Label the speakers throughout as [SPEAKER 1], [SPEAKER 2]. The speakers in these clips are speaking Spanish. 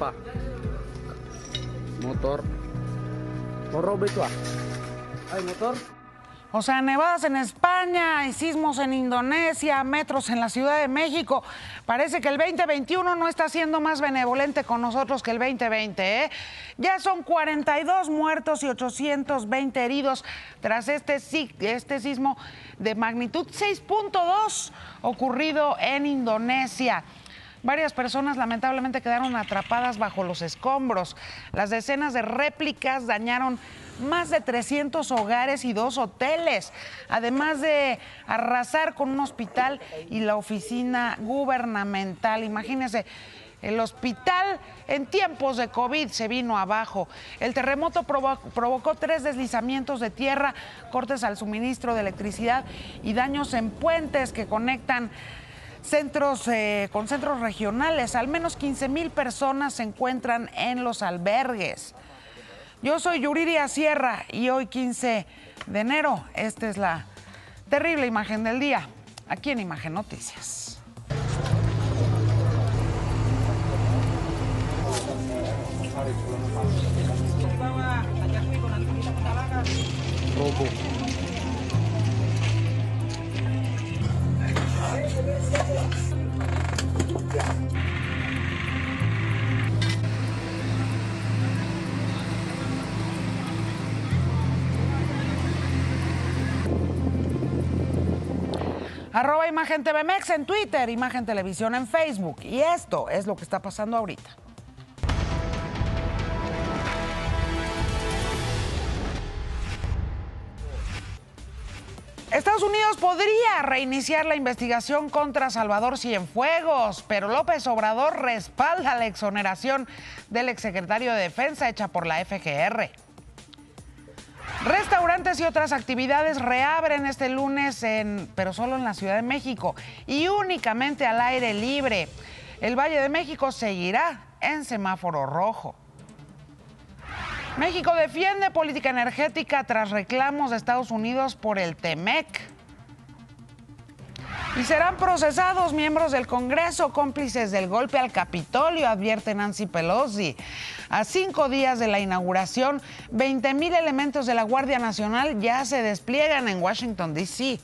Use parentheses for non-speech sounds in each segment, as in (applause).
[SPEAKER 1] Gempa. Motor. Morro betua. Hay motor.
[SPEAKER 2] O sea, nevadas en España y sismos en Indonesia, metros en la Ciudad de México. Parece que el 2021 no está siendo más benevolente con nosotros que el 2020. ¿eh? Ya son 42 muertos y 820 heridos tras este, este sismo de magnitud 6.2 ocurrido en Indonesia. Varias personas lamentablemente quedaron atrapadas bajo los escombros. Las decenas de réplicas dañaron más de 300 hogares y dos hoteles, además de arrasar con un hospital y la oficina gubernamental. Imagínense. El hospital en tiempos de COVID se vino abajo. El terremoto provocó tres deslizamientos de tierra, cortes al suministro de electricidad y daños en puentes que conectan centros eh, con centros regionales. Al menos 15 mil personas se encuentran en los albergues. Yo soy Yuriria Sierra y hoy 15 de enero, esta es la terrible imagen del día, aquí en Imagen Noticias. Arroba Imagen TVMex en Twitter, Imagen Televisión en Facebook. Y esto es lo que está pasando ahorita. Estados Unidos podría reiniciar la investigación contra Salvador Cienfuegos, pero López Obrador respalda la exoneración del exsecretario de Defensa hecha por la FGR. Restaurantes y otras actividades reabren este lunes, en, pero solo en la Ciudad de México y únicamente al aire libre. El Valle de México seguirá en semáforo rojo. México defiende política energética tras reclamos de Estados Unidos por el TEMEC. Y serán procesados miembros del Congreso cómplices del golpe al Capitolio, advierte Nancy Pelosi. A cinco días de la inauguración, 20 mil elementos de la Guardia Nacional ya se despliegan en Washington, D.C.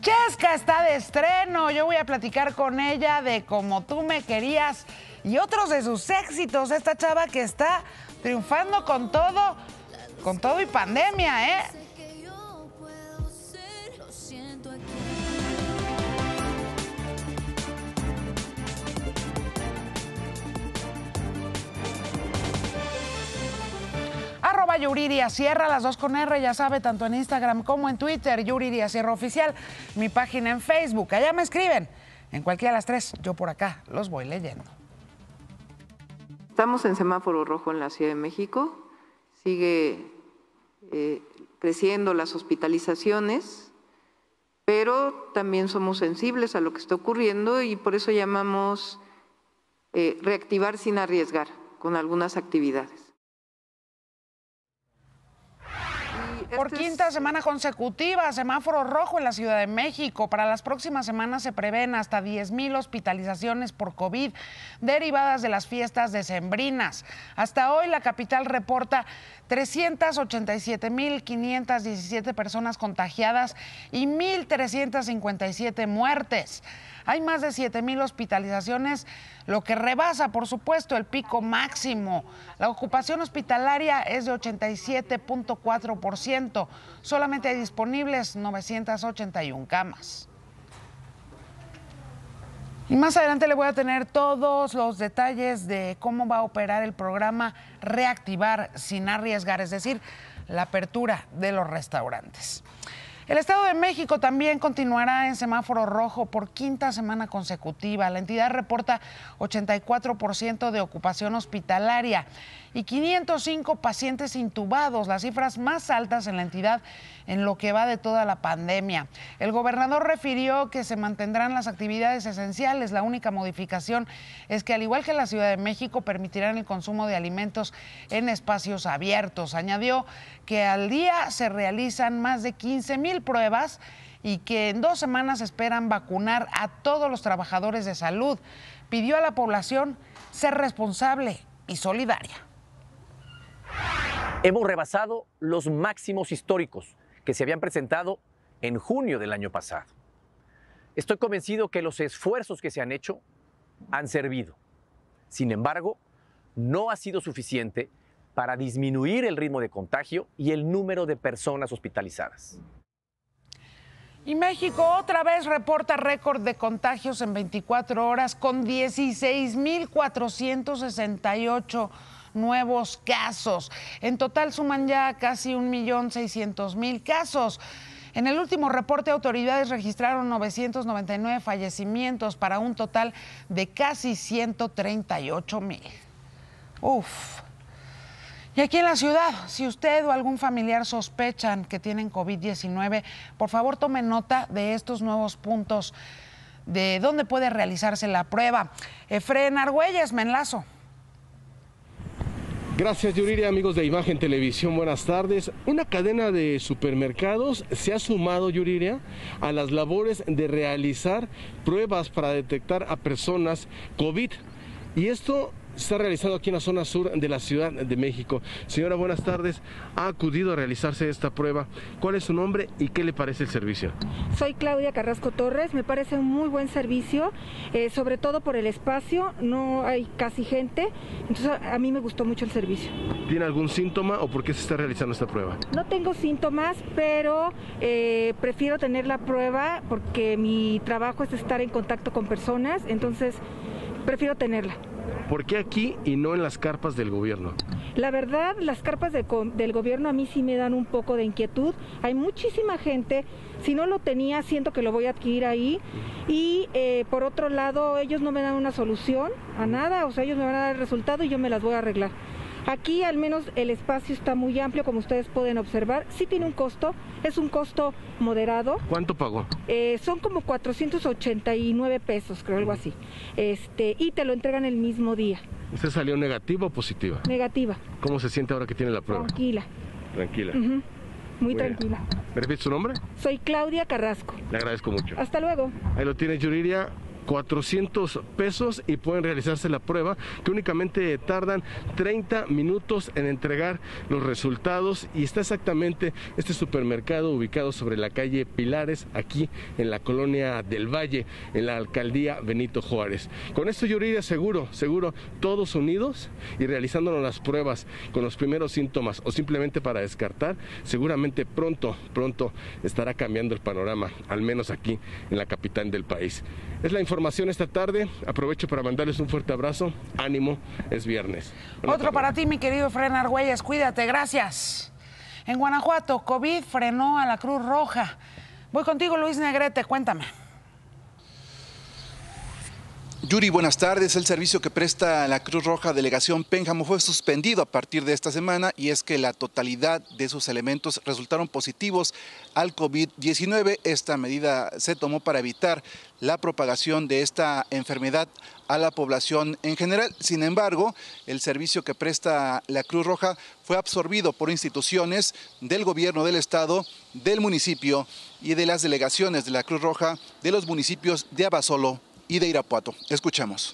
[SPEAKER 2] Chesca está de estreno. Yo voy a platicar con ella de cómo tú me querías y otros de sus éxitos. Esta chava que está triunfando con todo, con todo y pandemia, ¿eh? Arroba Yuriria Sierra, las dos con R, ya sabe, tanto en Instagram como en Twitter, Yuriria Sierra Oficial, mi página en Facebook. Allá me escriben. En cualquiera de las tres, yo por acá los voy leyendo.
[SPEAKER 3] Estamos en semáforo rojo en la Ciudad de México. Sigue eh, creciendo las hospitalizaciones, pero también somos sensibles a lo que está ocurriendo y por eso llamamos eh, reactivar sin arriesgar con algunas actividades.
[SPEAKER 2] Por este quinta semana consecutiva, semáforo rojo en la Ciudad de México. Para las próximas semanas se prevén hasta 10 mil hospitalizaciones por COVID derivadas de las fiestas decembrinas. Hasta hoy la capital reporta 387.517 personas contagiadas y 1.357 muertes. Hay más de 7.000 hospitalizaciones, lo que rebasa, por supuesto, el pico máximo. La ocupación hospitalaria es de 87.4%. Solamente hay disponibles 981 camas. Y más adelante le voy a tener todos los detalles de cómo va a operar el programa Reactivar sin arriesgar, es decir, la apertura de los restaurantes. El Estado de México también continuará en semáforo rojo por quinta semana consecutiva. La entidad reporta 84% de ocupación hospitalaria y 505 pacientes intubados, las cifras más altas en la entidad en lo que va de toda la pandemia. El gobernador refirió que se mantendrán las actividades esenciales. La única modificación es que, al igual que la Ciudad de México, permitirán el consumo de alimentos en espacios abiertos. Añadió que al día se realizan más de 15 mil pruebas y que en dos semanas esperan vacunar a todos los trabajadores de salud. Pidió a la población ser responsable y solidaria.
[SPEAKER 4] Hemos rebasado los máximos históricos que se habían presentado en junio del año pasado. Estoy convencido que los esfuerzos que se han hecho han servido. Sin embargo, no ha sido suficiente para disminuir el ritmo de contagio y el número de personas hospitalizadas.
[SPEAKER 2] Y México otra vez reporta récord de contagios en 24 horas con 16.468 nuevos casos. En total suman ya casi 1.600.000 casos. En el último reporte, autoridades registraron 999 fallecimientos para un total de casi 138 mil. Uf. Y aquí en la ciudad, si usted o algún familiar sospechan que tienen COVID-19, por favor tome nota de estos nuevos puntos de dónde puede realizarse la prueba. Efren Argüelles, me enlazo.
[SPEAKER 5] Gracias Yuriria, amigos de Imagen Televisión, buenas tardes. Una cadena de supermercados se ha sumado, Yuriria, a las labores de realizar pruebas para detectar a personas COVID. Y esto está realizado aquí en la zona sur de la Ciudad de México. Señora, buenas tardes. Ha acudido a realizarse esta prueba. ¿Cuál es su nombre y qué le parece el servicio?
[SPEAKER 6] Soy Claudia Carrasco Torres. Me parece un muy buen servicio, eh, sobre todo por el espacio. No hay casi gente. Entonces, a mí me gustó mucho el servicio.
[SPEAKER 5] ¿Tiene algún síntoma o por qué se está realizando esta prueba?
[SPEAKER 6] No tengo síntomas, pero eh, prefiero tener la prueba porque mi trabajo es estar en contacto con personas. Entonces, prefiero tenerla.
[SPEAKER 5] ¿Por qué aquí y no en las carpas del gobierno?
[SPEAKER 6] La verdad, las carpas de, del gobierno a mí sí me dan un poco de inquietud. Hay muchísima gente, si no lo tenía, siento que lo voy a adquirir ahí. Y eh, por otro lado, ellos no me dan una solución a nada, o sea, ellos me van a dar el resultado y yo me las voy a arreglar. Aquí al menos el espacio está muy amplio, como ustedes pueden observar. Sí tiene un costo, es un costo moderado.
[SPEAKER 5] ¿Cuánto pagó?
[SPEAKER 6] Eh, son como 489 pesos, creo, algo así. Este, y te lo entregan el mismo día.
[SPEAKER 5] ¿Usted salió negativa o positiva?
[SPEAKER 6] Negativa.
[SPEAKER 5] ¿Cómo se siente ahora que tiene la prueba?
[SPEAKER 6] Tranquila.
[SPEAKER 5] Tranquila.
[SPEAKER 6] Muy tranquila.
[SPEAKER 5] ¿Me repite su nombre?
[SPEAKER 6] Soy Claudia Carrasco.
[SPEAKER 5] Le agradezco mucho.
[SPEAKER 6] Hasta luego.
[SPEAKER 5] Ahí lo tiene Yuriria. 400 pesos y pueden realizarse la prueba que únicamente tardan 30 minutos en entregar los resultados y está exactamente este supermercado ubicado sobre la calle Pilares aquí en la colonia del Valle en la alcaldía Benito Juárez. Con esto yo iría seguro, seguro todos unidos y realizándonos las pruebas con los primeros síntomas o simplemente para descartar, seguramente pronto, pronto estará cambiando el panorama, al menos aquí en la capital del país. Es la información esta tarde. Aprovecho para mandarles un fuerte abrazo. Ánimo, es viernes.
[SPEAKER 2] Otro para ti, mi querido Fren Argüelles. Cuídate, gracias. En Guanajuato, COVID frenó a la Cruz Roja. Voy contigo, Luis Negrete, cuéntame.
[SPEAKER 7] Yuri, buenas tardes. El servicio que presta la Cruz Roja Delegación Pénjamo fue suspendido a partir de esta semana y es que la totalidad de sus elementos resultaron positivos al COVID-19. Esta medida se tomó para evitar la propagación de esta enfermedad a la población en general. Sin embargo, el servicio que presta la Cruz Roja fue absorbido por instituciones del gobierno del estado, del municipio y de las delegaciones de la Cruz Roja de los municipios de Abasolo y de Irapuato. Escuchemos.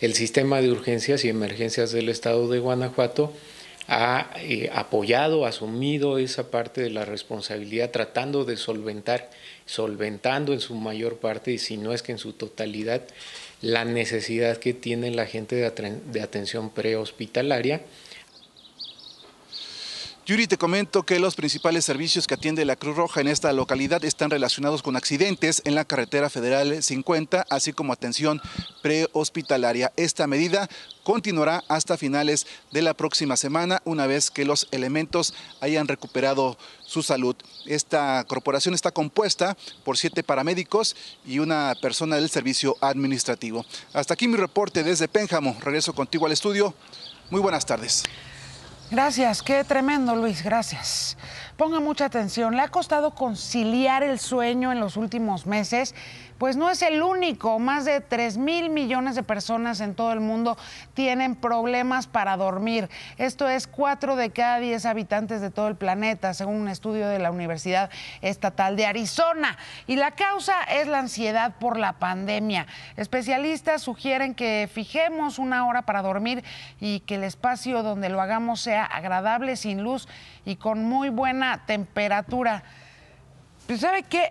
[SPEAKER 8] El sistema de urgencias y emergencias del estado de Guanajuato ha eh, apoyado, asumido esa parte de la responsabilidad, tratando de solventar, solventando en su mayor parte, y si no es que en su totalidad, la necesidad que tiene la gente de, de atención prehospitalaria
[SPEAKER 7] Yuri, te comento que los principales servicios que atiende la Cruz Roja en esta localidad están relacionados con accidentes en la carretera federal 50, así como atención prehospitalaria. Esta medida continuará hasta finales de la próxima semana, una vez que los elementos hayan recuperado su salud. Esta corporación está compuesta por siete paramédicos y una persona del servicio administrativo. Hasta aquí mi reporte desde Pénjamo. Regreso contigo al estudio. Muy buenas tardes.
[SPEAKER 2] Gracias, qué tremendo Luis, gracias. Ponga mucha atención, le ha costado conciliar el sueño en los últimos meses pues no es el único. Más de 3 mil millones de personas en todo el mundo tienen problemas para dormir. Esto es 4 de cada 10 habitantes de todo el planeta, según un estudio de la Universidad Estatal de Arizona. Y la causa es la ansiedad por la pandemia. Especialistas sugieren que fijemos una hora para dormir y que el espacio donde lo hagamos sea agradable, sin luz y con muy buena temperatura. Pues, ¿Sabe qué?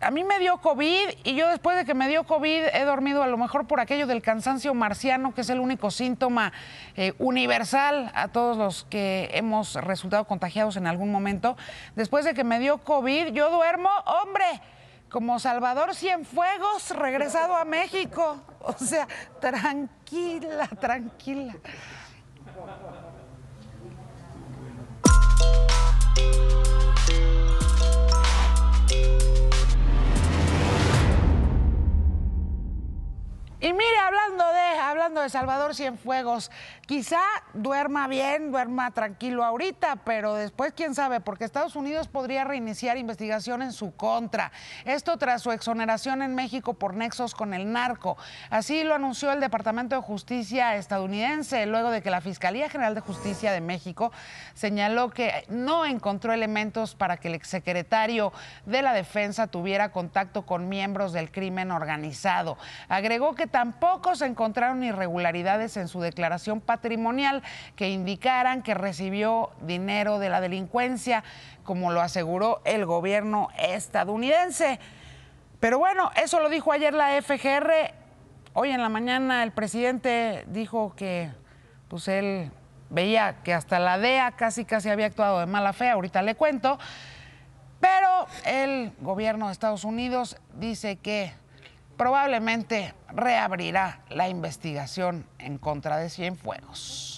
[SPEAKER 2] a mí me dio COVID y yo después de que me dio COVID he dormido a lo mejor por aquello del cansancio marciano, que es el único síntoma eh, universal a todos los que hemos resultado contagiados en algún momento. Después de que me dio COVID, yo duermo, hombre, como Salvador Cienfuegos regresado a México. O sea, tranquila, tranquila. De, Salvador Cienfuegos, quizá duerma bien, duerma tranquilo ahorita, pero después quién sabe, porque Estados Unidos podría reiniciar investigación en su contra. Esto tras su exoneración en México por nexos con el narco. Así lo anunció el Departamento de Justicia estadounidense, luego de que la Fiscalía General de Justicia de México señaló que no encontró elementos para que el exsecretario de la Defensa tuviera contacto con miembros del crimen organizado. Agregó que tampoco se encontraron irregularidades en su declaración patrimonial que indicaran que recibió dinero de la delincuencia, como lo aseguró el gobierno estadounidense. Pero bueno, eso lo dijo ayer la FGR. Hoy en la mañana el presidente dijo que pues él veía que hasta la DEA casi casi había actuado de mala fe, ahorita le cuento. Pero el gobierno de Estados Unidos dice que probablemente reabrirá la investigación en contra de Cienfuegos.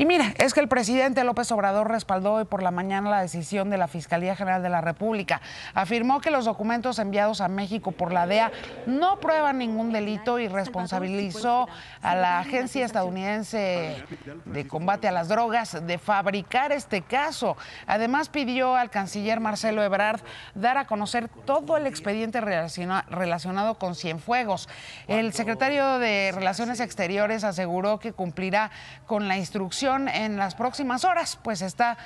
[SPEAKER 2] Y mira, es que el presidente López Obrador respaldó hoy por la mañana la decisión de la Fiscalía General de la República. Afirmó que los documentos enviados a México por la DEA no prueban ningún delito y responsabilizó a la Agencia Estadounidense de Combate a las Drogas de fabricar este caso. Además pidió al canciller Marcelo Ebrard dar a conocer todo el expediente relacionado con Cienfuegos. El secretario de Relaciones Exteriores aseguró que cumplirá con la instrucción en las próximas horas, pues está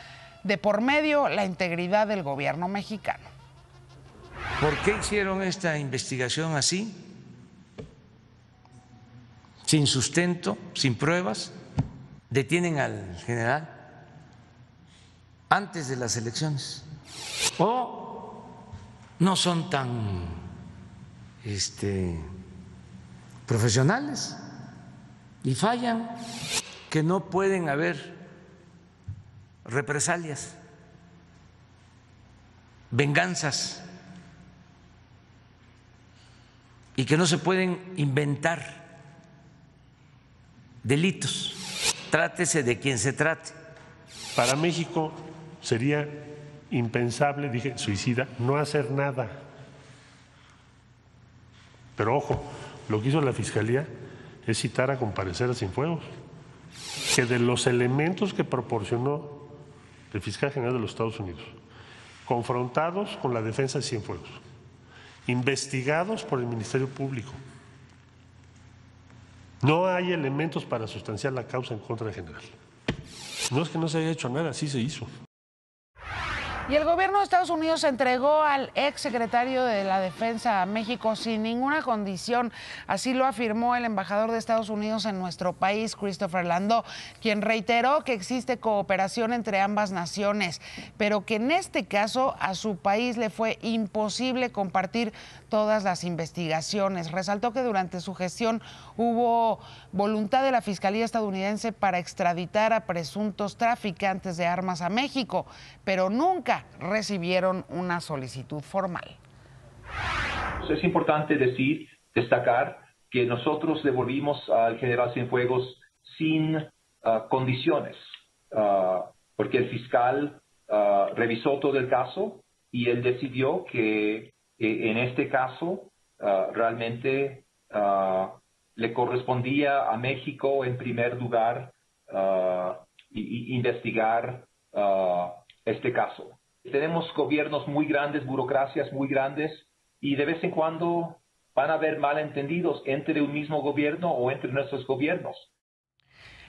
[SPEAKER 2] de por medio la integridad del gobierno mexicano.
[SPEAKER 9] ¿Por qué hicieron esta investigación así? Sin sustento, sin pruebas. Detienen al general antes de las elecciones. O no son tan este, profesionales y fallan que no pueden haber represalias, venganzas y que no se pueden inventar delitos. Trátese de quien se trate.
[SPEAKER 10] Para México sería impensable, dije, suicida, no hacer nada. Pero ojo, lo que hizo la Fiscalía es citar a comparecer a Cienfuegos que de los elementos que proporcionó el fiscal general de los Estados Unidos, confrontados con la defensa de Cienfuegos, investigados por el Ministerio Público, no hay elementos para sustanciar la causa en contra del general. No es que no se haya hecho nada, sí se hizo.
[SPEAKER 2] Y el gobierno de Estados Unidos entregó al ex secretario de la Defensa a México sin ninguna condición. Así lo afirmó el embajador de Estados Unidos en nuestro país, Christopher Landau, quien reiteró que existe cooperación entre ambas naciones, pero que en este caso a su país le fue imposible compartir todas las investigaciones. Resaltó que durante su gestión hubo voluntad de la Fiscalía estadounidense para extraditar a presuntos traficantes de armas a México, pero nunca recibieron una solicitud formal.
[SPEAKER 11] Es importante decir, destacar que nosotros devolvimos al general Cienfuegos sin ah, condiciones, ah, porque el fiscal ah, revisó todo el caso y él decidió que en este caso realmente le correspondía a México en primer lugar investigar este caso. Tenemos gobiernos muy grandes, burocracias muy grandes, y de vez en cuando van a haber malentendidos entre un mismo gobierno o entre nuestros gobiernos.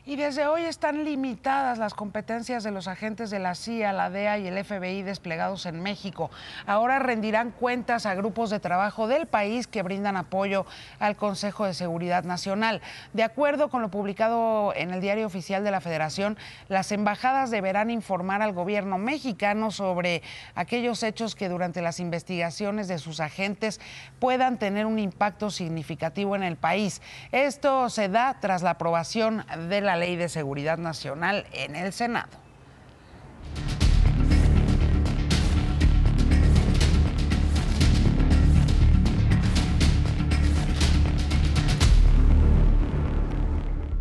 [SPEAKER 2] Y desde hoy están limitadas las competencias de los agentes de la CIA, la DEA y el FBI desplegados en México. Ahora rendirán cuentas a grupos de trabajo del país que brindan apoyo al Consejo de Seguridad Nacional. De acuerdo con lo publicado en el Diario Oficial de la Federación, las embajadas deberán informar al gobierno mexicano sobre aquellos hechos que durante las investigaciones de sus agentes puedan tener un impacto significativo en el país. Esto se da tras la aprobación de la Ley de Seguridad Nacional en el Senado.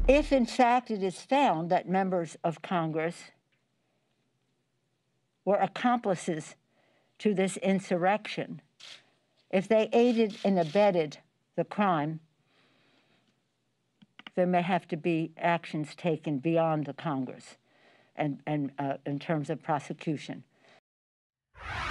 [SPEAKER 12] If in fact it is found that members of Congress were accomplices to this insurrection, if they aided and abetted the crime, there may have to be actions taken beyond the Congress and, and uh, in terms of prosecution.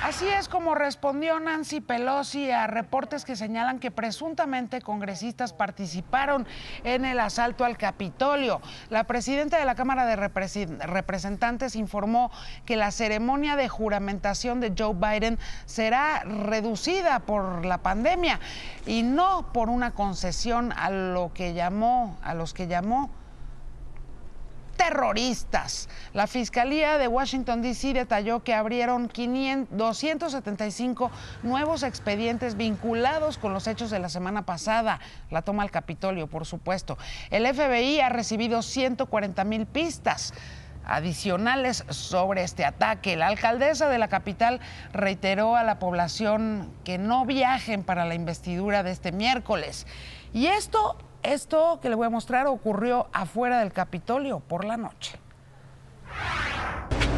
[SPEAKER 2] Así es como respondió Nancy Pelosi a reportes que señalan que presuntamente congresistas participaron en el asalto al Capitolio. La presidenta de la Cámara de Representantes informó que la ceremonia de juramentación de Joe Biden será reducida por la pandemia y no por una concesión a lo que llamó a los que llamó terroristas. La Fiscalía de Washington, D.C. detalló que abrieron 275 nuevos expedientes vinculados con los hechos de la semana pasada, la toma al Capitolio, por supuesto. El FBI ha recibido 140 mil pistas adicionales sobre este ataque. La alcaldesa de la capital reiteró a la población que no viajen para la investidura de este miércoles. Y esto esto que le voy a mostrar ocurrió afuera del Capitolio por la noche.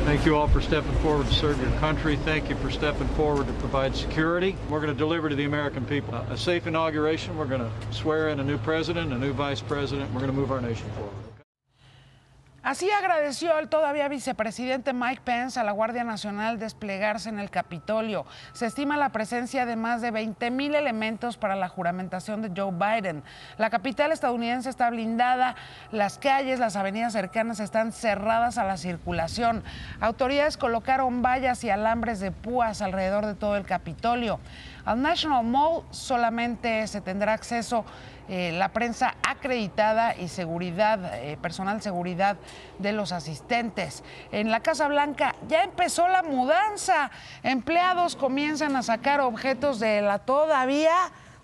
[SPEAKER 13] Thank you all for stepping forward to serve your country. Thank you for stepping forward to provide security. We're going to deliver to the American people a safe inauguration. We're going to swear in a new president, a new vice president. We're going to move our nation forward.
[SPEAKER 2] Así agradeció el todavía vicepresidente Mike Pence a la Guardia Nacional desplegarse en el Capitolio. Se estima la presencia de más de 20 mil elementos para la juramentación de Joe Biden. La capital estadounidense está blindada, las calles, las avenidas cercanas están cerradas a la circulación. Autoridades colocaron vallas y alambres de púas alrededor de todo el Capitolio. Al National Mall solamente se tendrá acceso eh, la prensa acreditada y seguridad, eh, personal seguridad de los asistentes. En la Casa Blanca ya empezó la mudanza. Empleados comienzan a sacar objetos de la todavía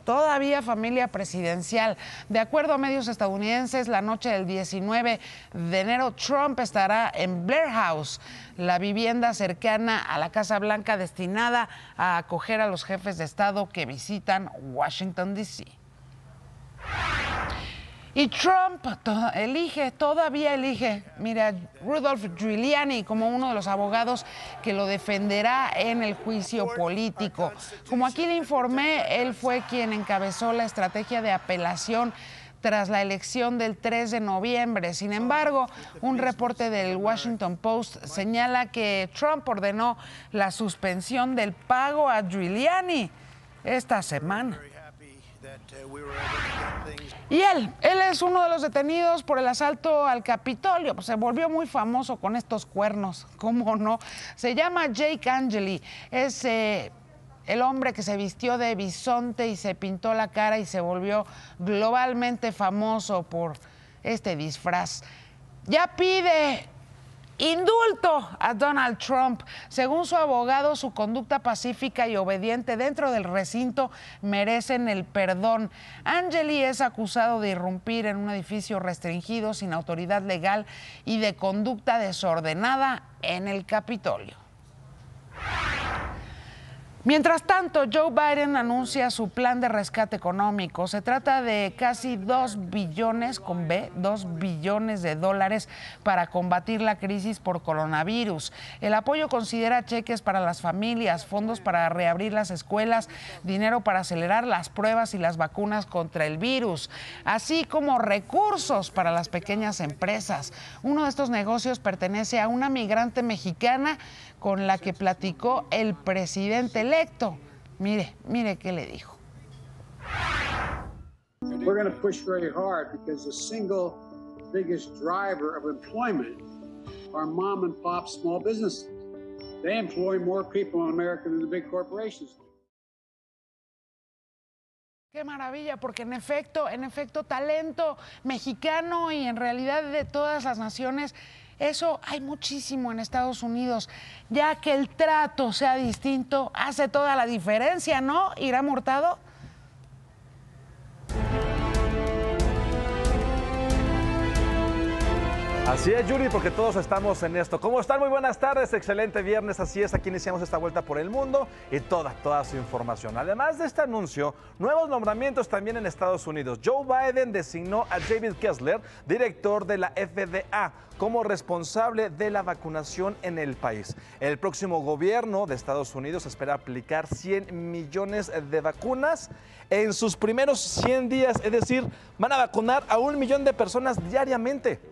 [SPEAKER 2] todavía familia presidencial. De acuerdo a medios estadounidenses, la noche del 19 de enero, Trump estará en Blair House, la vivienda cercana a la Casa Blanca destinada a acoger a los jefes de Estado que visitan Washington, D.C. Y Trump elige, todavía elige, mira, Rudolph Giuliani como uno de los abogados que lo defenderá en el juicio político. Como aquí le informé, él fue quien encabezó la estrategia de apelación tras la elección del 3 de noviembre. Sin embargo, un reporte del Washington Post señala que Trump ordenó la suspensión del pago a Giuliani esta semana. Y él, él es uno de los detenidos por el asalto al Capitolio. Pues se volvió muy famoso con estos cuernos, (laughs) ¿cómo no? Se llama Jake Angeli. Es eh, el hombre que se vistió de bisonte y se pintó la cara y se volvió globalmente famoso por este disfraz. Ya pide indulto a Donald Trump. Según su abogado, su conducta pacífica y obediente dentro del recinto merecen el perdón. Angeli es acusado de irrumpir en un edificio restringido sin autoridad legal y de conducta desordenada en el Capitolio. Mientras tanto, Joe Biden anuncia su plan de rescate económico. Se trata de casi 2 billones, con B, 2 billones de dólares para combatir la crisis por coronavirus. El apoyo considera cheques para las familias, fondos para reabrir las escuelas, dinero para acelerar las pruebas y las vacunas contra el virus, así como recursos para las pequeñas empresas. Uno de estos negocios pertenece a una migrante mexicana con la que platicó el presidente electo. Mire, mire qué le dijo.
[SPEAKER 14] We're going to push very hard because the single biggest driver of employment are mom and pop small businesses. They employ more people in America than the big corporations.
[SPEAKER 2] Qué maravilla, porque en efecto, en efecto, talento mexicano y en realidad de todas las naciones eso hay muchísimo en Estados Unidos, ya que el trato sea distinto hace toda la diferencia, ¿no? ¿Irá Hurtado?
[SPEAKER 15] Así es, Yuri, porque todos estamos en esto. ¿Cómo están? Muy buenas tardes, excelente viernes. Así es, aquí iniciamos esta vuelta por el mundo y toda, toda su información. Además de este anuncio, nuevos nombramientos también en Estados Unidos. Joe Biden designó a David Kessler, director de la FDA, como responsable de la vacunación en el país. El próximo gobierno de Estados Unidos espera aplicar 100 millones de vacunas en sus primeros 100 días, es decir, van a vacunar a un millón de personas diariamente.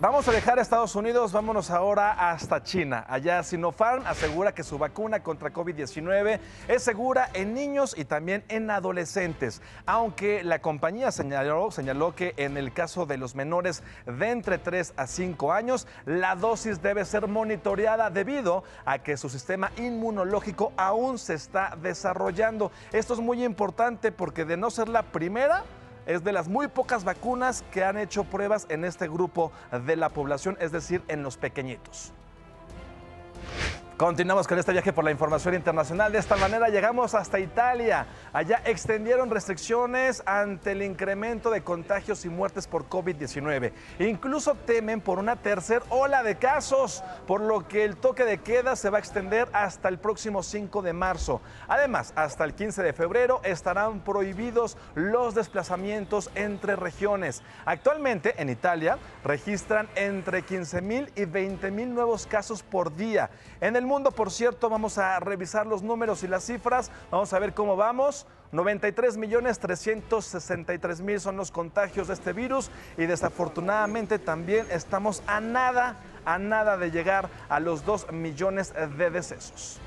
[SPEAKER 15] Vamos a dejar Estados Unidos, vámonos ahora hasta China. Allá Sinopharm asegura que su vacuna contra COVID-19 es segura en niños y también en adolescentes, aunque la compañía señaló, señaló que en el caso de los menores de entre 3 a 5 años, la dosis debe ser monitoreada debido a que su sistema inmunológico aún se está desarrollando. Esto es muy importante porque de no ser la primera, es de las muy pocas vacunas que han hecho pruebas en este grupo de la población, es decir, en los pequeñitos. Continuamos con este viaje por la información internacional. De esta manera llegamos hasta Italia. Allá extendieron restricciones ante el incremento de contagios y muertes por COVID-19. Incluso temen por una tercera ola de casos, por lo que el toque de queda se va a extender hasta el próximo 5 de marzo. Además, hasta el 15 de febrero estarán prohibidos los desplazamientos entre regiones. Actualmente en Italia registran entre 15 mil y 20 mil nuevos casos por día. En el mundo, por cierto, vamos a revisar los números y las cifras. Vamos a ver cómo vamos. 93 millones 363 mil son los contagios de este virus y desafortunadamente también estamos a nada, a nada de llegar a los 2 millones de decesos.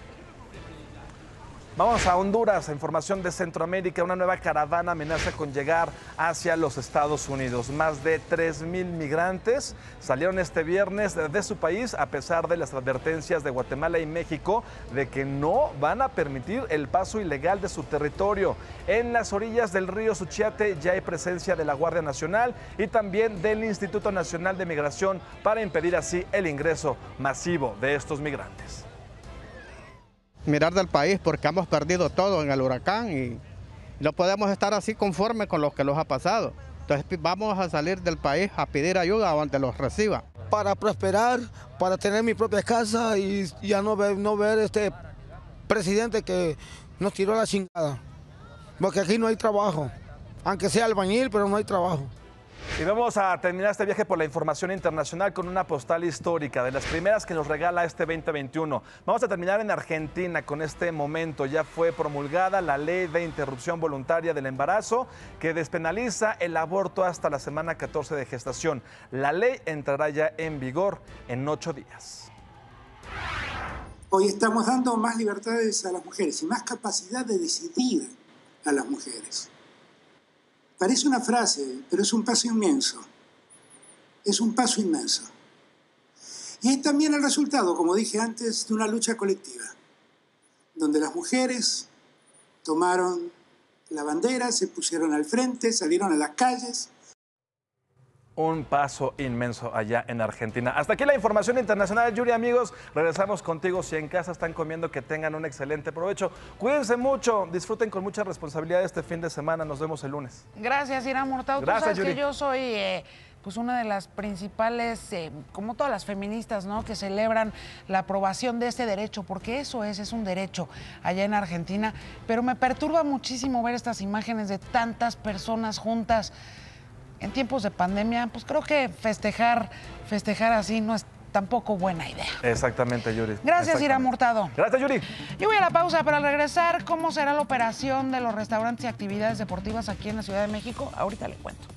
[SPEAKER 15] Vamos a Honduras, información de Centroamérica. Una nueva caravana amenaza con llegar hacia los Estados Unidos. Más de 3.000 migrantes salieron este viernes de su país a pesar de las advertencias de Guatemala y México de que no van a permitir el paso ilegal de su territorio. En las orillas del río Suchiate ya hay presencia de la Guardia Nacional y también del Instituto Nacional de Migración para impedir así el ingreso masivo de estos migrantes
[SPEAKER 16] mirar del país porque hemos perdido todo en el huracán y no podemos estar así conforme con lo que nos ha pasado. Entonces vamos a salir del país a pedir ayuda donde los reciba.
[SPEAKER 17] Para prosperar, para tener mi propia casa y ya no ver, no ver este presidente que nos tiró la chingada. Porque aquí no hay trabajo. Aunque sea albañil, pero no hay trabajo.
[SPEAKER 15] Y vamos a terminar este viaje por la información internacional con una postal histórica, de las primeras que nos regala este 2021. Vamos a terminar en Argentina con este momento. Ya fue promulgada la ley de interrupción voluntaria del embarazo que despenaliza el aborto hasta la semana 14 de gestación. La ley entrará ya en vigor en ocho días.
[SPEAKER 18] Hoy estamos dando más libertades a las mujeres y más capacidad de decidir a las mujeres. Parece una frase, pero es un paso inmenso. Es un paso inmenso. Y es también el resultado, como dije antes, de una lucha colectiva, donde las mujeres tomaron la bandera, se pusieron al frente, salieron a las calles
[SPEAKER 15] un paso inmenso allá en Argentina. Hasta aquí la información internacional, Yuri, amigos. Regresamos contigo. Si en casa están comiendo, que tengan un excelente provecho. Cuídense mucho, disfruten con mucha responsabilidad este fin de semana. Nos vemos el lunes.
[SPEAKER 2] Gracias, Irán Murtado.
[SPEAKER 15] Gracias,
[SPEAKER 2] Tú sabes que yo soy eh, pues una de las principales, eh, como todas las feministas, ¿no? Que celebran la aprobación de este derecho, porque eso es, es un derecho allá en Argentina. Pero me perturba muchísimo ver estas imágenes de tantas personas juntas en tiempos de pandemia. Pues creo que festejar, festejar así no es tampoco buena idea.
[SPEAKER 15] Exactamente, Yuri.
[SPEAKER 2] Gracias, Ira Murtado.
[SPEAKER 15] Gracias, Yuri.
[SPEAKER 2] Yo voy a la pausa para regresar. ¿Cómo será la operación de los restaurantes y actividades deportivas aquí en la Ciudad de México? Ahorita le cuento.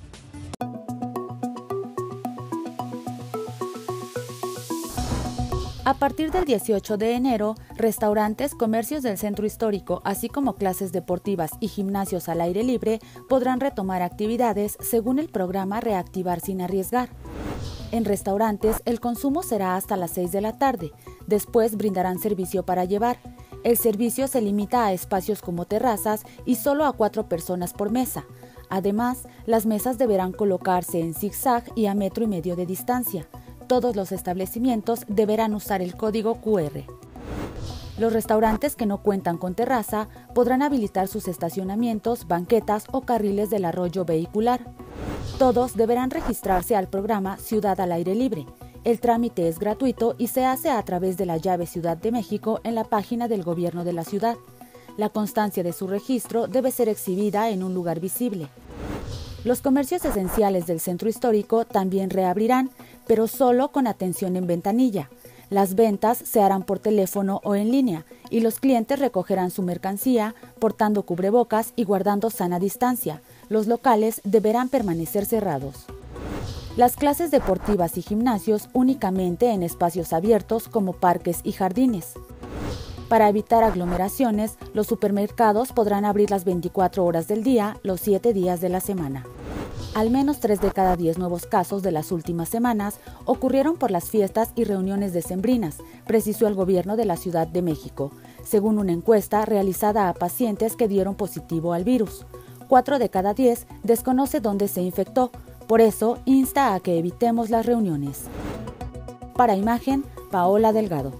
[SPEAKER 19] A partir del 18 de enero, restaurantes, comercios del centro histórico, así como clases deportivas y gimnasios al aire libre podrán retomar actividades según el programa Reactivar sin arriesgar. En restaurantes, el consumo será hasta las 6 de la tarde. Después brindarán servicio para llevar. El servicio se limita a espacios como terrazas y solo a cuatro personas por mesa. Además, las mesas deberán colocarse en zigzag y a metro y medio de distancia. Todos los establecimientos deberán usar el código QR. Los restaurantes que no cuentan con terraza podrán habilitar sus estacionamientos, banquetas o carriles del arroyo vehicular. Todos deberán registrarse al programa Ciudad al Aire Libre. El trámite es gratuito y se hace a través de la llave Ciudad de México en la página del gobierno de la ciudad. La constancia de su registro debe ser exhibida en un lugar visible. Los comercios esenciales del centro histórico también reabrirán, pero solo con atención en ventanilla. Las ventas se harán por teléfono o en línea y los clientes recogerán su mercancía portando cubrebocas y guardando sana distancia. Los locales deberán permanecer cerrados. Las clases deportivas y gimnasios únicamente en espacios abiertos como parques y jardines. Para evitar aglomeraciones, los supermercados podrán abrir las 24 horas del día, los 7 días de la semana. Al menos 3 de cada 10 nuevos casos de las últimas semanas ocurrieron por las fiestas y reuniones decembrinas, precisó el gobierno de la Ciudad de México, según una encuesta realizada a pacientes que dieron positivo al virus. 4 de cada 10 desconoce dónde se infectó, por eso insta a que evitemos las reuniones. Para imagen, Paola Delgado.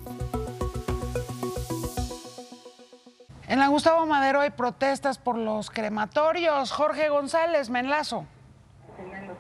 [SPEAKER 2] En la Gustavo Madero hay protestas por los crematorios. Jorge González, me enlazo tengan los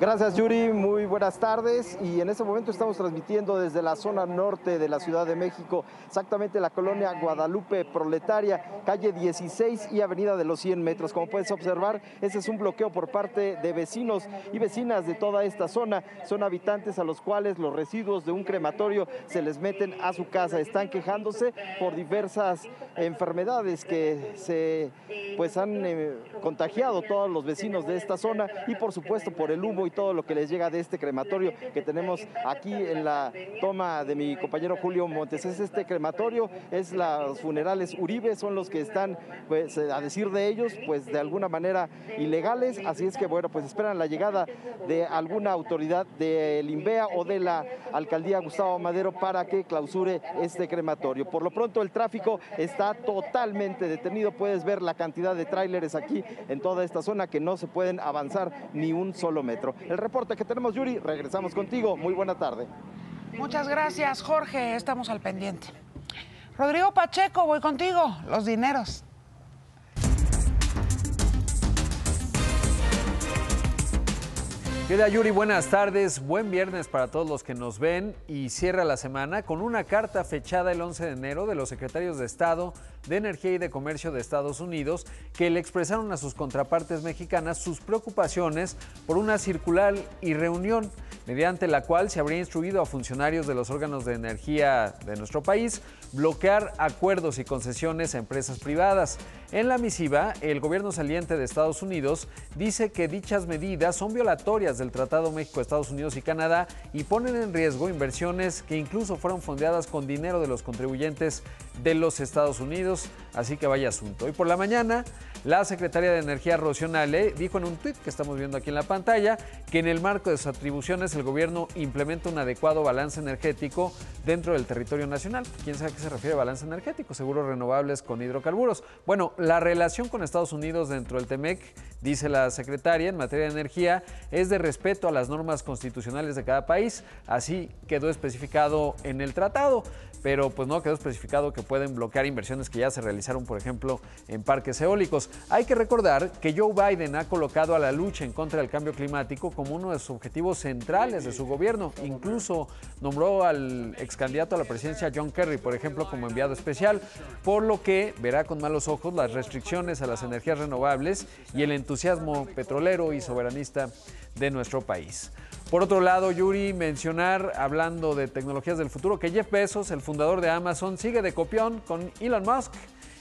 [SPEAKER 20] Gracias Yuri, muy buenas tardes y en este momento estamos transmitiendo desde la zona norte de la Ciudad de México, exactamente la colonia Guadalupe Proletaria, calle 16 y avenida de los 100 metros. Como puedes observar, ese es un bloqueo por parte de vecinos y vecinas de toda esta zona. Son habitantes a los cuales los residuos de un crematorio se les meten a su casa. Están quejándose por diversas enfermedades que se pues han eh, contagiado todos los vecinos de esta zona y por supuesto por el humo y todo lo que les llega de este crematorio que tenemos aquí en la toma de mi compañero Julio Montes. Es este crematorio, es los funerales Uribe, son los que están, pues, a decir de ellos, pues de alguna manera ilegales. Así es que, bueno, pues esperan la llegada de alguna autoridad del INVEA o de la alcaldía Gustavo Madero para que clausure este crematorio. Por lo pronto, el tráfico está totalmente detenido. Puedes ver la cantidad de tráileres aquí en toda esta zona que no se pueden avanzar ni un solo El reporte que tenemos, Yuri, regresamos contigo. Muy buena tarde.
[SPEAKER 2] Muchas gracias, Jorge. Estamos al pendiente. Rodrigo Pacheco, voy contigo. Los dineros.
[SPEAKER 21] Querida Yuri, buenas tardes, buen viernes para todos los que nos ven. Y cierra la semana con una carta fechada el 11 de enero de los secretarios de Estado de Energía y de Comercio de Estados Unidos que le expresaron a sus contrapartes mexicanas sus preocupaciones por una circular y reunión mediante la cual se habría instruido a funcionarios de los órganos de energía de nuestro país bloquear acuerdos y concesiones a empresas privadas. En la misiva, el gobierno saliente de Estados Unidos dice que dichas medidas son violatorias del Tratado México-Estados Unidos y Canadá y ponen en riesgo inversiones que incluso fueron fondeadas con dinero de los contribuyentes de los Estados Unidos, así que vaya asunto. Hoy por la mañana, la secretaria de Energía Rocionale dijo en un tuit que estamos viendo aquí en la pantalla que en el marco de sus atribuciones el gobierno implementa un adecuado balance energético dentro del territorio nacional. ¿Quién sabe a qué se refiere balance energético? Seguros renovables con hidrocarburos. Bueno, la relación con Estados Unidos dentro del TEMEC, dice la secretaria en materia de energía, es de respeto a las normas constitucionales de cada país. Así quedó especificado en el tratado. Pero pues no quedó especificado que pueden bloquear inversiones que ya se realizaron, por ejemplo, en parques eólicos. Hay que recordar que Joe Biden ha colocado a la lucha en contra del cambio climático como uno de sus objetivos centrales de su gobierno. Incluso nombró al ex candidato a la presidencia John Kerry, por ejemplo, como enviado especial, por lo que verá con malos ojos las restricciones a las energías renovables y el entusiasmo petrolero y soberanista de nuestro país. Por otro lado, Yuri, mencionar, hablando de tecnologías del futuro, que Jeff Bezos, el fundador de Amazon, sigue de copión con Elon Musk.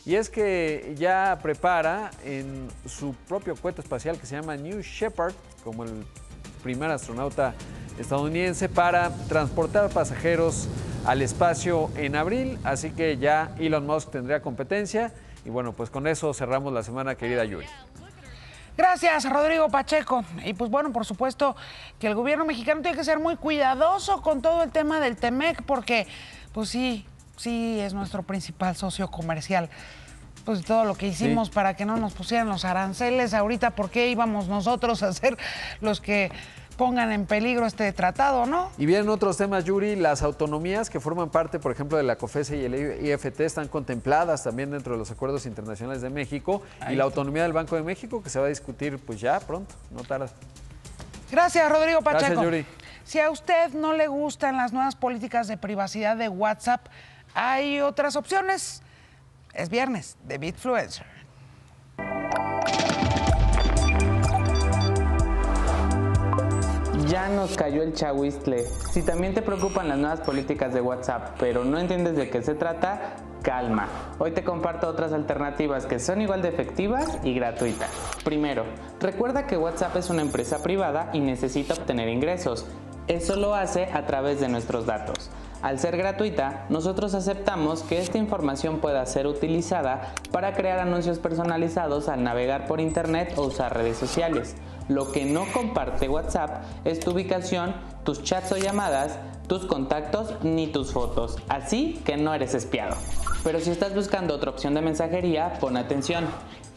[SPEAKER 21] Y es que ya prepara en su propio cohete espacial que se llama New Shepard, como el primer astronauta estadounidense, para transportar pasajeros al espacio en abril. Así que ya Elon Musk tendría competencia. Y bueno, pues con eso cerramos la semana, querida Yuri.
[SPEAKER 2] Gracias, Rodrigo Pacheco. Y pues bueno, por supuesto que el gobierno mexicano tiene que ser muy cuidadoso con todo el tema del TEMEC, porque pues sí, sí es nuestro principal socio comercial. Pues todo lo que hicimos para que no nos pusieran los aranceles ahorita, ¿por qué íbamos nosotros a ser los que pongan en peligro este tratado, ¿no?
[SPEAKER 21] Y vienen otros temas, Yuri, las autonomías que forman parte, por ejemplo, de la COFESE y el IFT están contempladas también dentro de los acuerdos internacionales de México y la autonomía del Banco de México que se va a discutir pues ya pronto, no tarda.
[SPEAKER 2] Gracias, Rodrigo Pacheco.
[SPEAKER 21] Gracias, Yuri.
[SPEAKER 2] Si a usted no le gustan las nuevas políticas de privacidad de WhatsApp, hay otras opciones. Es viernes de Bitfluencer.
[SPEAKER 22] Ya nos cayó el chahuistle. Si también te preocupan las nuevas políticas de WhatsApp, pero no entiendes de qué se trata, calma. Hoy te comparto otras alternativas que son igual de efectivas y gratuitas. Primero, recuerda que WhatsApp es una empresa privada y necesita obtener ingresos. Eso lo hace a través de nuestros datos. Al ser gratuita, nosotros aceptamos que esta información pueda ser utilizada para crear anuncios personalizados al navegar por Internet o usar redes sociales. Lo que no comparte WhatsApp es tu ubicación, tus chats o llamadas, tus contactos ni tus fotos. Así que no eres espiado. Pero si estás buscando otra opción de mensajería, pon atención.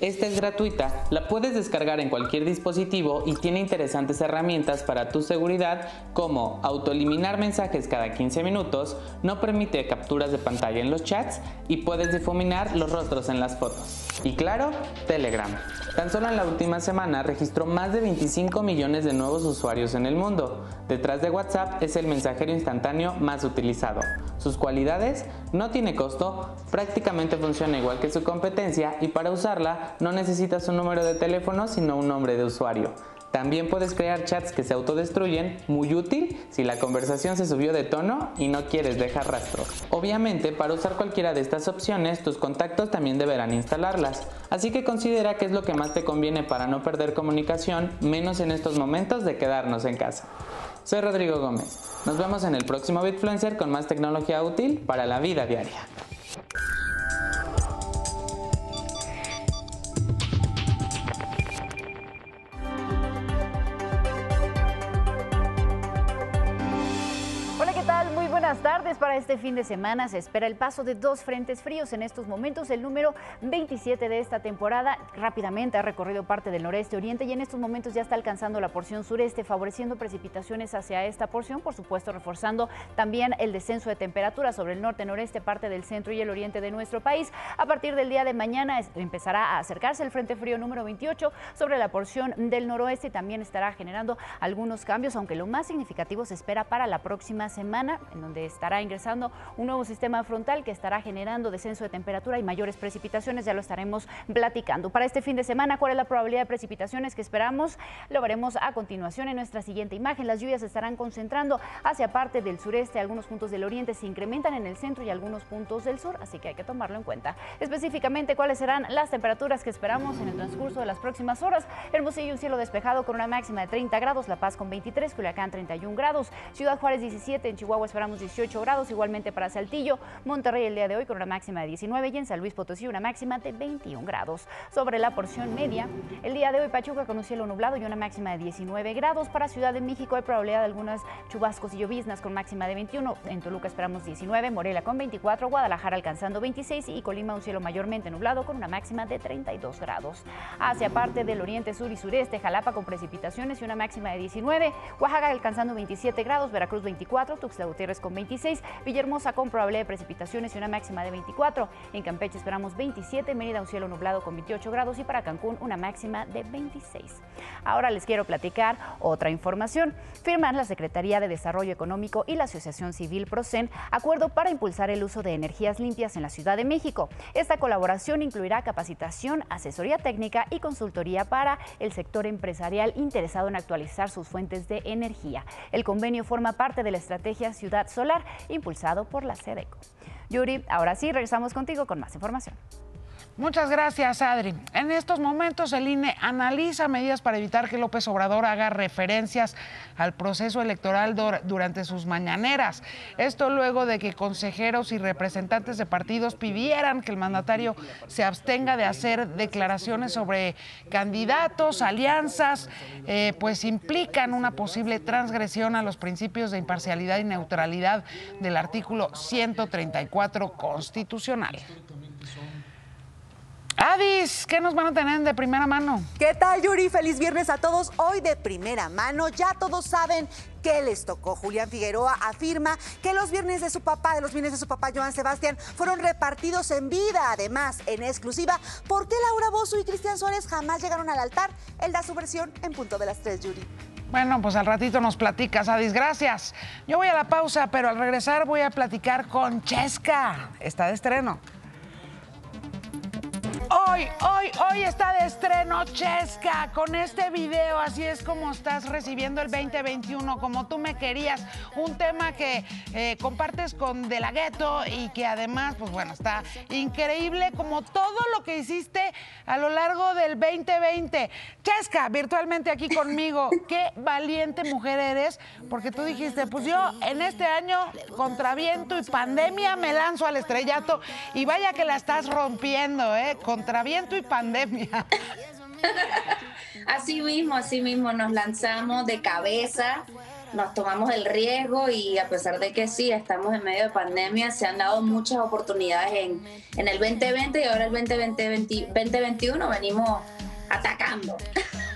[SPEAKER 22] Esta es gratuita, la puedes descargar en cualquier dispositivo y tiene interesantes herramientas para tu seguridad como autoeliminar mensajes cada 15 minutos, no permite capturas de pantalla en los chats y puedes difuminar los rostros en las fotos. Y claro, Telegram. Tan solo en la última semana registró más de 25 millones de nuevos usuarios en el mundo. Detrás de WhatsApp es el mensajero instantáneo más utilizado. Sus cualidades no tiene costo, prácticamente funciona igual que su competencia y para usarla no necesitas un número de teléfono sino un nombre de usuario. También puedes crear chats que se autodestruyen, muy útil si la conversación se subió de tono y no quieres dejar rastro. Obviamente, para usar cualquiera de estas opciones, tus contactos también deberán instalarlas, así que considera qué es lo que más te conviene para no perder comunicación, menos en estos momentos de quedarnos en casa. Soy Rodrigo Gómez. Nos vemos en el próximo Bitfluencer con más tecnología útil para la vida diaria.
[SPEAKER 23] Buenas tardes. Para este fin de semana se espera el paso de dos frentes fríos. En estos momentos, el número 27 de esta temporada rápidamente ha recorrido parte del noreste oriente y en estos momentos ya está alcanzando la porción sureste, favoreciendo precipitaciones hacia esta porción, por supuesto, reforzando también el descenso de temperatura sobre el norte, noreste, parte del centro y el oriente de nuestro país. A partir del día de mañana empezará a acercarse el frente frío número 28 sobre la porción del noroeste y también estará generando algunos cambios, aunque lo más significativo se espera para la próxima semana, estará ingresando un nuevo sistema frontal que estará generando descenso de temperatura y mayores precipitaciones, ya lo estaremos platicando. Para este fin de semana, ¿cuál es la probabilidad de precipitaciones que esperamos? Lo veremos a continuación en nuestra siguiente imagen. Las lluvias se estarán concentrando hacia parte del sureste, algunos puntos del oriente se incrementan en el centro y algunos puntos del sur, así que hay que tomarlo en cuenta. Específicamente, ¿cuáles serán las temperaturas que esperamos en el transcurso de las próximas horas? Hermosillo, un cielo despejado con una máxima de 30 grados, La Paz con 23, Culiacán 31 grados, Ciudad Juárez 17, en Chihuahua esperamos 18 grados, igualmente para Saltillo, Monterrey el día de hoy con una máxima de 19 y en San Luis Potosí una máxima de 21 grados. Sobre la porción media, el día de hoy Pachuca con un cielo nublado y una máxima de 19 grados. Para Ciudad de México hay probabilidad de algunas chubascos y lloviznas con máxima de 21. En Toluca esperamos 19, Morelia con 24, Guadalajara alcanzando 26 y Colima un cielo mayormente nublado con una máxima de 32 grados. Hacia parte del oriente, sur y sureste, Jalapa con precipitaciones y una máxima de 19, Oaxaca alcanzando 27 grados, Veracruz 24, Tuxtla Gutiérrez con 26. Villahermosa con probabilidad de precipitaciones y una máxima de 24. En Campeche esperamos 27. Mérida un cielo nublado con 28 grados y para Cancún una máxima de 26. Ahora les quiero platicar otra información. Firman la Secretaría de Desarrollo Económico y la Asociación Civil PROCEN acuerdo para impulsar el uso de energías limpias en la Ciudad de México. Esta colaboración incluirá capacitación, asesoría técnica y consultoría para el sector empresarial interesado en actualizar sus fuentes de energía. El convenio forma parte de la estrategia Ciudad Solar impulsado por la SEDECO. Yuri, ahora sí, regresamos contigo con más información.
[SPEAKER 2] Muchas gracias, Adri. En estos momentos el INE analiza medidas para evitar que López Obrador haga referencias al proceso electoral durante sus mañaneras. Esto luego de que consejeros y representantes de partidos pidieran que el mandatario se abstenga de hacer declaraciones sobre candidatos, alianzas, eh, pues implican una posible transgresión a los principios de imparcialidad y neutralidad del artículo 134 constitucional. Avis, ¿qué nos van a tener de primera mano?
[SPEAKER 24] ¿Qué tal, Yuri? Feliz viernes a todos. Hoy de primera mano, ya todos saben qué les tocó. Julián Figueroa afirma que los viernes de su papá, de los bienes de su papá, Joan Sebastián, fueron repartidos en vida. Además, en exclusiva, ¿por qué Laura Bozo y Cristian Suárez jamás llegaron al altar? Él da su versión en punto de las tres, Yuri.
[SPEAKER 2] Bueno, pues al ratito nos platicas, Adis. Gracias. Yo voy a la pausa, pero al regresar voy a platicar con Chesca. Está de estreno. Oh. Hoy, hoy, hoy está de estreno Chesca con este video. Así es como estás recibiendo el 2021, como tú me querías. Un tema que eh, compartes con De La Ghetto y que además, pues bueno, está increíble como todo lo que hiciste a lo largo del 2020. Chesca, virtualmente aquí conmigo. (laughs) Qué valiente mujer eres, porque tú dijiste, pues yo en este año, contra viento y pandemia, me lanzo al estrellato y vaya que la estás rompiendo, ¿eh? contra viento y pandemia.
[SPEAKER 25] Así mismo, así mismo nos lanzamos de cabeza, nos tomamos el riesgo y a pesar de que sí, estamos en medio de pandemia, se han dado muchas oportunidades en, en el 2020 y ahora el 2020, 2021 venimos atacando.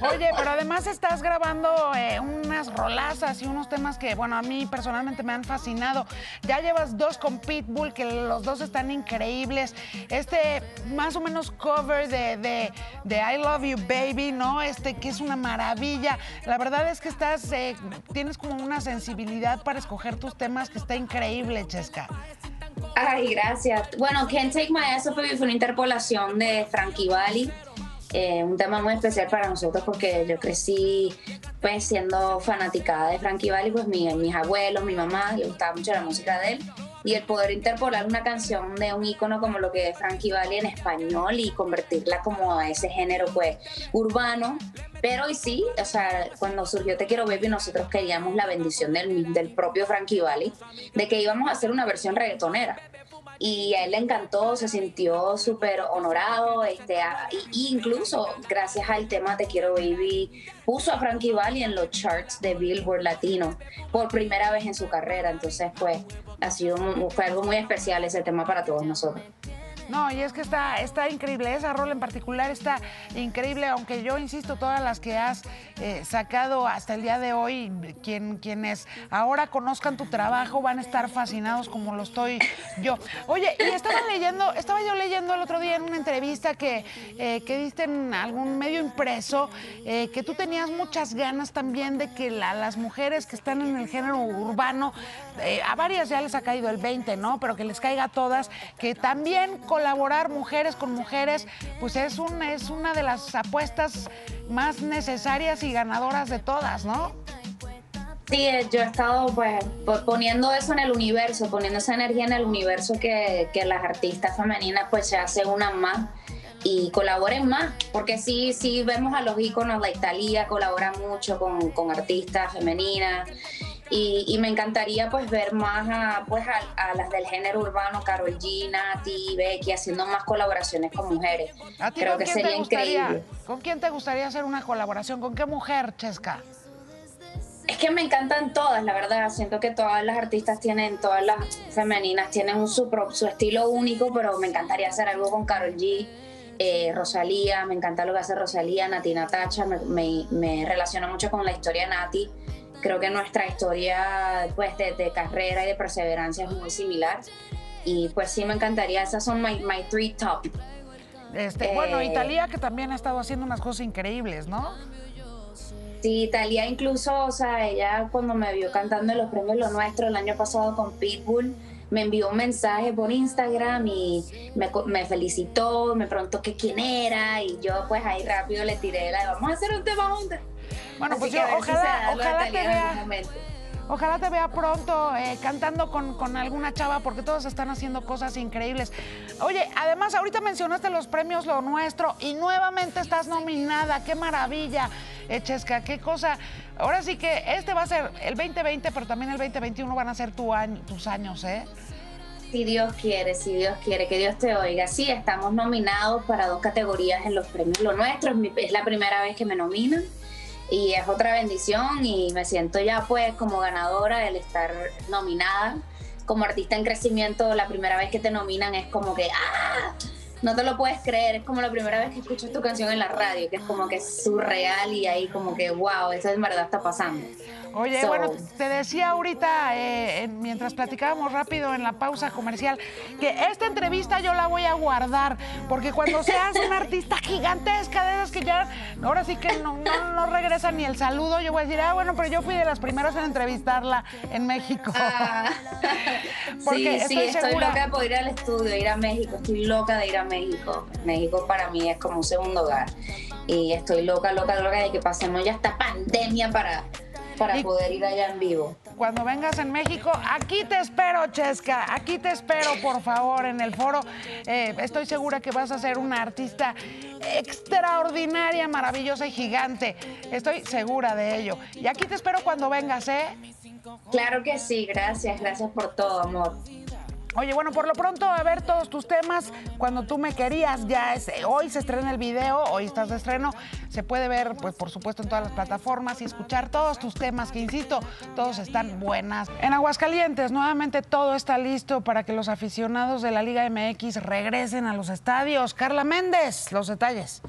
[SPEAKER 2] Oye, pero además estás grabando eh, unas rolazas y unos temas que, bueno, a mí personalmente me han fascinado. Ya llevas dos con Pitbull, que los dos están increíbles. Este, más o menos cover de, de, I Love You Baby, ¿no? Este, que es una maravilla. La verdad es que estás, eh, tienes como una sensibilidad para escoger tus temas que está increíble, Chesca.
[SPEAKER 25] Ay, gracias. Bueno, Can't Take My Ass fue una interpolación de Frankie Valli eh, un tema muy especial para nosotros porque yo crecí pues siendo fanaticada de Frankie Valli, pues mis abuelos, mi mamá, le gustaba mucho la música de él y el poder interpolar una canción de un ícono como lo que es Frankie Valli en español y convertirla como a ese género pues urbano. Pero y sí, o sea, cuando surgió Te Quiero Baby nosotros queríamos la bendición del, del propio Frankie Valli de que íbamos a hacer una versión reggaetonera y a él le encantó, se sintió súper honorado, este, incluso gracias al tema Te Quiero Baby, puso a Frankie Valli en los charts de Billboard Latino por primera vez en su carrera, entonces pues ha sido, fue algo muy especial ese tema para todos nosotros.
[SPEAKER 2] No, y es que está, está increíble, esa rol en particular está increíble, aunque yo insisto, todas las que has eh, sacado hasta el día de hoy, quien, quienes ahora conozcan tu trabajo van a estar fascinados como lo estoy yo. Oye, y estaba leyendo, estaba yo leyendo el otro día en una entrevista que, eh, que diste en algún medio impreso, eh, que tú tenías muchas ganas también de que las mujeres que están en el género urbano, a varias ya les ha caído el 20, ¿no? Pero que les caiga a todas, que también con colaborar mujeres con mujeres, pues es, un, es una de las apuestas más necesarias y ganadoras de todas, ¿no?
[SPEAKER 25] Sí, eh, yo he estado pues poniendo eso en el universo, poniendo esa energía en el universo que, que las artistas femeninas pues se hacen una más y colaboren más, porque sí, sí vemos a los íconos, la Italia colabora mucho con, con artistas femeninas y, me encantaría pues ver más a, pues a, las del género urbano, Carol G, Nati, Becky, haciendo más colaboraciones con mujeres. Creo que sería increíble.
[SPEAKER 2] ¿Con quién te gustaría hacer una colaboración? ¿Con qué mujer, Chesca?
[SPEAKER 25] Es que me encantan todas, la verdad. Siento que todas las artistas tienen, todas las femeninas tienen un, su, su estilo único, pero me encantaría hacer algo con Carol G. Eh, Rosalía, me encanta lo que hace Rosalía, Nati Natacha, me, me, me relaciona mucho con la historia de Nati creo que nuestra historia pues, de, de carrera y de perseverancia es muy similar. Y pues sí me encantaría, esas son my, my three top.
[SPEAKER 2] Este, bueno,
[SPEAKER 25] Eh,
[SPEAKER 2] Italia que también ha estado haciendo unas cosas increíbles, ¿no?
[SPEAKER 25] Sí, Italia incluso, o sea, ella cuando me vio cantando en los premios Lo Nuestro el año pasado con Pitbull, me envió un mensaje por Instagram y me, me felicitó, me preguntó que quién era y yo pues ahí rápido le tiré la de vamos a hacer un tema juntas.
[SPEAKER 2] Bueno,
[SPEAKER 25] Así
[SPEAKER 2] pues yo
[SPEAKER 25] ver si
[SPEAKER 2] ojalá- ojalá te vea. Ojalá te vea pronto eh, cantando con, con alguna chava, porque todos están haciendo cosas increíbles. Oye, además, ahorita mencionaste los premios Lo Nuestro y nuevamente estás nominada. ¡Qué maravilla! Eh, Chesca, qué cosa. Ahora sí que este va a ser el 2020, pero también el 2021 van a ser tu año, tus años, ¿eh?
[SPEAKER 25] Si Dios quiere, si Dios quiere, que Dios te oiga. Sí, estamos nominados para dos categorías en los premios Lo Nuestro. Es la primera vez que me nominan y es otra bendición y me siento ya pues como ganadora el estar nominada. Como artista en crecimiento, la primera vez que te nominan es como que ¡ah! No te lo puedes creer, es como la primera vez que escuchas tu canción en la radio, que es como que es surreal y ahí como que wow, eso en verdad está pasando.
[SPEAKER 2] Oye,
[SPEAKER 25] So-
[SPEAKER 2] bueno, te decía ahorita, eh, en- mientras platicábamos rápido en la pausa comercial, que esta entrevista yo la voy a guardar, porque cuando seas una artista gigantesca de esas que ya, ahora sí que no, no, no regresa ni el saludo, yo voy a decir, ah, bueno, pero yo fui de las primeras en entrevistarla en México. (laughs) Porque
[SPEAKER 25] sí, sí, estoy
[SPEAKER 2] segura-
[SPEAKER 25] loca de poder ir al estudio, ir a México, estoy loca de ir a México. México para mí es como un segundo hogar. Y estoy loca, loca, loca de que pasemos ya esta pandemia para, para
[SPEAKER 2] Y-
[SPEAKER 25] poder ir allá en vivo.
[SPEAKER 2] Cuando vengas en México, aquí te espero, Chesca. Aquí te espero, por favor, en el foro. Eh, estoy segura que vas a ser una artista extraordinaria, maravillosa y gigante. Estoy segura de ello. Y aquí te espero cuando vengas, ¿eh?
[SPEAKER 25] Claro que sí, gracias, gracias por todo, amor.
[SPEAKER 2] Oye, bueno, por lo pronto, a ver todos tus temas. Cuando tú me querías, ya es, hoy se estrena el video, hoy estás de estreno. Se puede ver, pues, por supuesto, en todas las plataformas y escuchar todos tus temas, que insisto, todos están buenas. En Aguascalientes, nuevamente todo está listo para que los aficionados de la Liga MX regresen a los estadios. Carla Méndez, los detalles.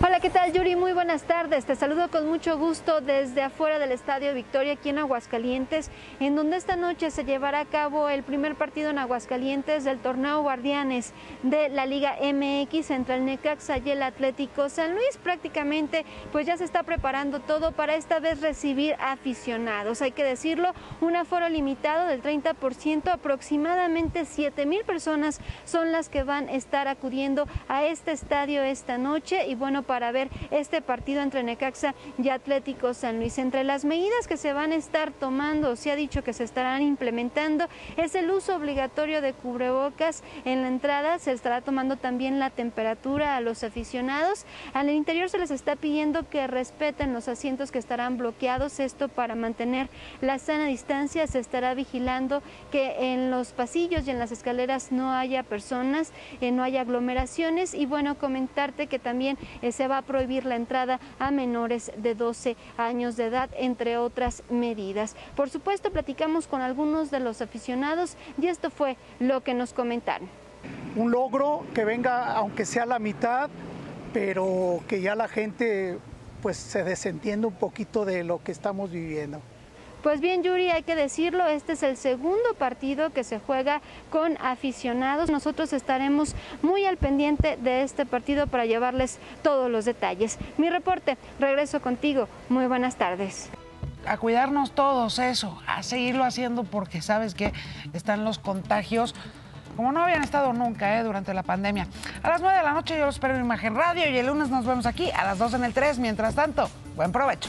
[SPEAKER 26] Hola, ¿qué tal Yuri? Muy buenas tardes. Te saludo con mucho gusto desde afuera del Estadio Victoria aquí en Aguascalientes, en donde esta noche se llevará a cabo el primer partido en Aguascalientes del torneo Guardianes de la Liga MX entre el Necaxa y el Atlético San Luis. Prácticamente pues ya se está preparando todo para esta vez recibir aficionados. Hay que decirlo, un aforo limitado del 30%, aproximadamente 7 mil personas son las que van a estar acudiendo a este estadio esta noche y bueno, para ver este partido entre Necaxa y Atlético San Luis. Entre las medidas que se van a estar tomando, se ha dicho que se estarán implementando, es el uso obligatorio de cubrebocas en la entrada, se estará tomando también la temperatura a los aficionados. Al interior se les está pidiendo que respeten los asientos que estarán bloqueados, esto para mantener la sana distancia, se estará vigilando que en los pasillos y en las escaleras no haya personas, eh, no haya aglomeraciones y bueno, comentarte que también eh, se va a prohibir la entrada a menores de 12 años de edad, entre otras medidas. Por supuesto, platicamos con algunos de los aficionados y esto fue lo que nos comentaron.
[SPEAKER 27] un logro que venga aunque sea la mitad, pero que ya la gente pues se desentienda un poquito de lo que estamos viviendo.
[SPEAKER 26] Pues bien, Yuri, hay que decirlo, este es el segundo partido que se juega con aficionados. Nosotros estaremos muy al pendiente de este partido para llevarles todos los detalles. Mi reporte, regreso contigo. Muy buenas tardes.
[SPEAKER 2] a cuidarnos todos, eso, a seguirlo haciendo porque sabes que están los contagios como no habían estado nunca ¿eh? durante la pandemia. A las 9 de la noche yo los espero en Imagen Radio y el lunes nos vemos aquí a las 2 en el 3. Mientras tanto, buen provecho.